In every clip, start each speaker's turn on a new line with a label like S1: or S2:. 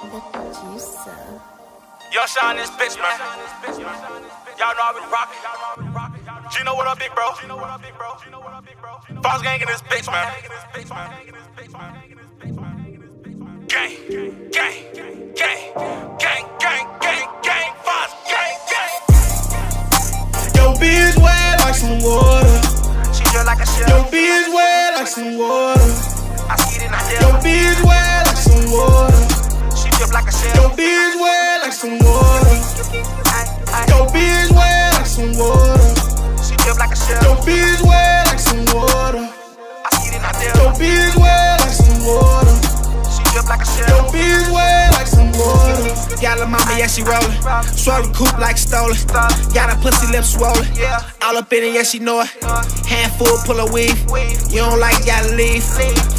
S1: Young Sean this bitch, man. Y'all know I been rockin'. Geno, what up, big bro? Boss gang in this bitch, man. Gang, gang, gang, gang, gang, gang, gang, Boss gang, gang.
S2: Yo, bitch wet like some water.
S1: She feel like a shell.
S2: Yo, bitch wet like some water.
S1: I see it in her
S2: Yo, bitch wet like
S1: a shell.
S2: bitch wet like some water. Yo, bitch wet like some water.
S1: She feel like a shell.
S2: bitch wet like some water.
S1: I see it in her
S2: Yo, bitch wet like some water.
S1: She feel like a shell.
S2: bitch wet like some water. Got a mama, yeah, she rollin'. The coupe like stolen. Got her pussy lips swollen.
S1: Yeah.
S2: All up in it, yeah, she know it. Handful, pull a weave. You don't like, gotta leave.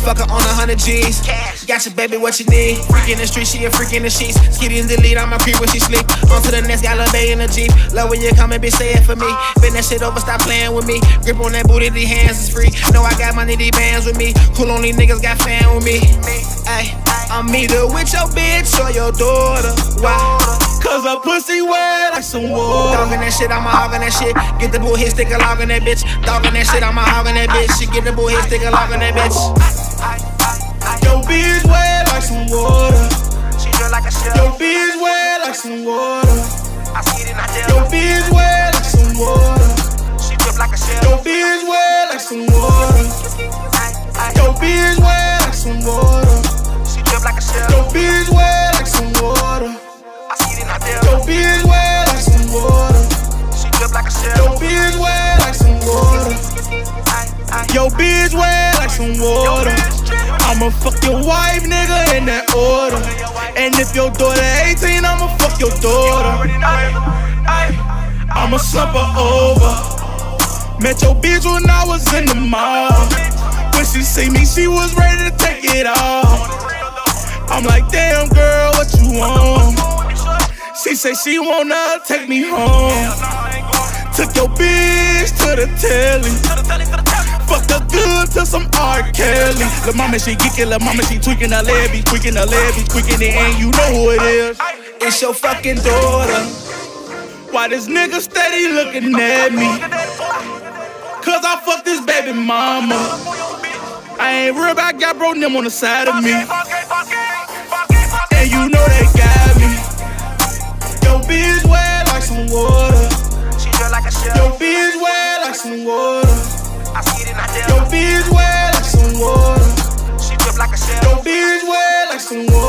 S2: Fuck her on a hundred G's. Got your baby, what you need. Freak in the street, she a freak in the sheets. Skitty in the lead, I'm a creep when she sleep. On to the next, got a bay in the Jeep. Love when you come and bitch, say it for me. Bend that shit over, stop playing with me. Grip on that booty, these hands is free. Know I got money, these bands with me. Cool on these niggas, got fan with me. Ay, I'm either with your bitch or your daughter. Why? Cause her pussy wet like some water. Dogging that shit, I'm a hog on that shit. Get the bull hit, stick a log on that bitch. Dogging that shit, I'm a hog on that bitch. She get the bull hit, stick a log on that bitch. Yo, bitch wet like some water.
S1: She feel like a
S2: Yo,
S1: shell.
S2: bitch wet like some water.
S1: I see it in her
S2: Yo, bitch wet like some water.
S1: She feel like a
S2: Yo,
S1: shell.
S2: bitch wet like some water. Yo, bitch wet like some water.
S1: She feel like a
S2: Yo,
S1: shell.
S2: bitch wet Yo, bitch wet like some water. I'ma fuck your wife, nigga, in that order. And if your daughter 18, I'ma fuck your daughter. I'ma slump her over. Met your bitch when I was in the mall. When she see me, she was ready to take it off. I'm like, damn girl, what you want? She say she wanna take me home. Took your bitch to the telly. Fucked good to some R. Kelly. Lil' mama, she geeking, lil' mama, she tweaking her levies, tweaking her levies, tweaking it, and you know who it is. It's your fucking daughter. Why this nigga steady looking at me? Cause I fucked this baby mama. I ain't real about got bro them on the side of me. Some